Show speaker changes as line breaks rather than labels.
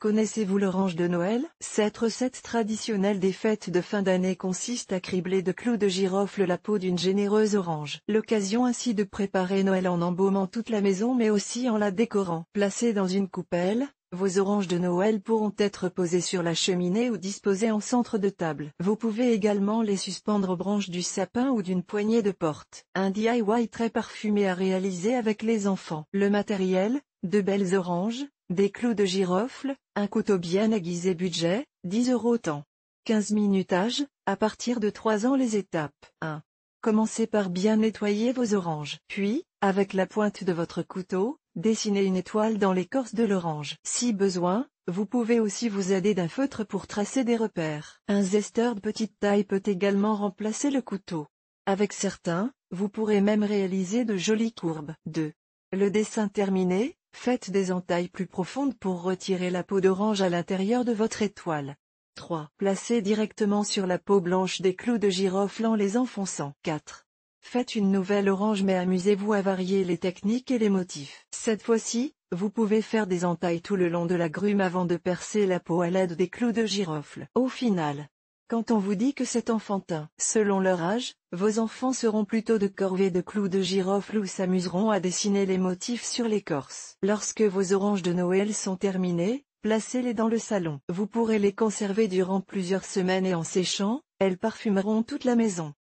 Connaissez-vous l'orange de Noël? Cette recette traditionnelle des fêtes de fin d'année consiste à cribler de clous de girofle la peau d'une généreuse orange. L'occasion ainsi de préparer Noël en embaumant toute la maison mais aussi en la décorant. Placées dans une coupelle, vos oranges de Noël pourront être posées sur la cheminée ou disposées en centre de table. Vous pouvez également les suspendre aux branches du sapin ou d'une poignée de porte. Un DIY très parfumé à réaliser avec les enfants. Le matériel, de belles oranges, des clous de girofle, un couteau bien aiguisé budget, 10 euros temps. 15 minutages, à partir de 3 ans les étapes. 1. Commencez par bien nettoyer vos oranges. Puis, avec la pointe de votre couteau, dessinez une étoile dans l'écorce de l'orange. Si besoin, vous pouvez aussi vous aider d'un feutre pour tracer des repères. Un zesteur de petite taille peut également remplacer le couteau. Avec certains, vous pourrez même réaliser de jolies courbes. 2. Le dessin terminé, Faites des entailles plus profondes pour retirer la peau d'orange à l'intérieur de votre étoile. 3. Placez directement sur la peau blanche des clous de girofle en les enfonçant. 4. Faites une nouvelle orange mais amusez-vous à varier les techniques et les motifs. Cette fois-ci, vous pouvez faire des entailles tout le long de la grume avant de percer la peau à l'aide des clous de girofle. Au final, quand on vous dit que c'est enfantin, selon leur âge, vos enfants seront plutôt de corvée de clous de girofle ou s'amuseront à dessiner les motifs sur l'écorce. Lorsque vos oranges de Noël sont terminées, placez-les dans le salon. Vous pourrez les conserver durant plusieurs semaines et en séchant, elles parfumeront toute la maison.